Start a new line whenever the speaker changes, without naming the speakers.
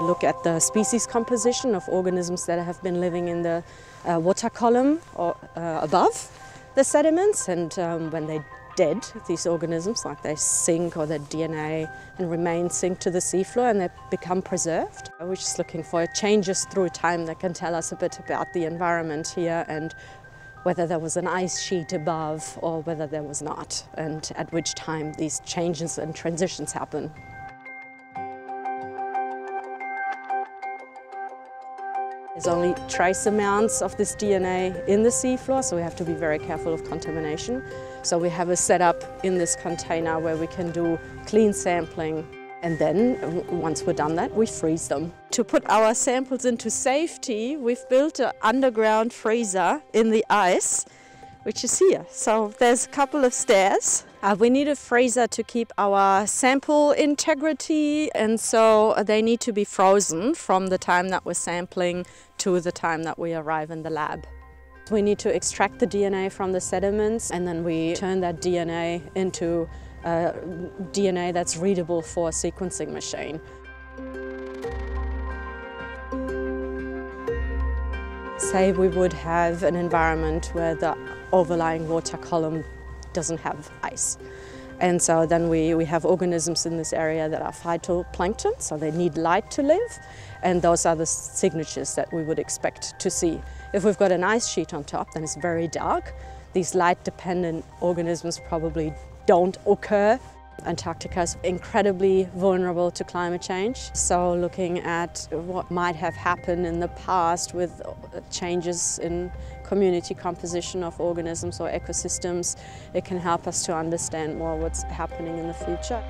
look at the species composition of organisms that have been living in the uh, water column or uh, above the sediments and um, when they dead, these organisms, like they sink or their DNA and remain sink to the seafloor and they become preserved. We're just looking for changes through time that can tell us a bit about the environment here and whether there was an ice sheet above or whether there was not, and at which time these changes and transitions happen. There's only trace amounts of this DNA in the seafloor, so we have to be very careful of contamination. So we have a setup in this container where we can do clean sampling and then, once we're done that, we freeze them. To put our samples into safety, we've built an underground freezer in the ice, which is here. So there's a couple of stairs. Uh, we need a freezer to keep our sample integrity, and so they need to be frozen from the time that we're sampling to the time that we arrive in the lab. We need to extract the DNA from the sediments and then we turn that DNA into uh, DNA that's readable for a sequencing machine. Say we would have an environment where the overlying water column doesn't have ice. And so then we, we have organisms in this area that are phytoplankton, so they need light to live. And those are the signatures that we would expect to see. If we've got an ice sheet on top, then it's very dark. These light-dependent organisms probably don't occur. Antarctica is incredibly vulnerable to climate change. So looking at what might have happened in the past with uh, changes in community composition of organisms or ecosystems, it can help us to understand more what's happening in the future.